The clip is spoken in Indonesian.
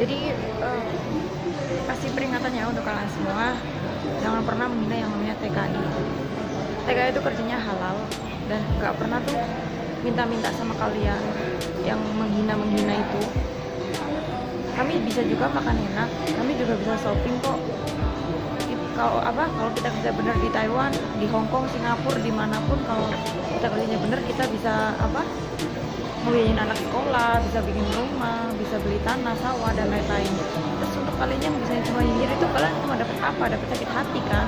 jadi uh, kasih peringatannya untuk kalian semua. Jangan pernah menghina yang namanya TKI TKI itu kerjanya halal dan nggak pernah tuh minta-minta sama kalian yang menghina-menghina itu. Kami bisa juga makan enak kami juga bisa shopping kok kalau apa kalau kita kerja benar di Taiwan di Hong Kong Singapura di mana pun kalau kita kerjanya benar kita bisa apa ngebiayain anak sekolah bisa bikin rumah bisa beli tanah sawah dan lain-lain. Terus untuk kalian yang bisa cuma nyinyir itu kalian cuma dapat apa? Dapat sakit hati kan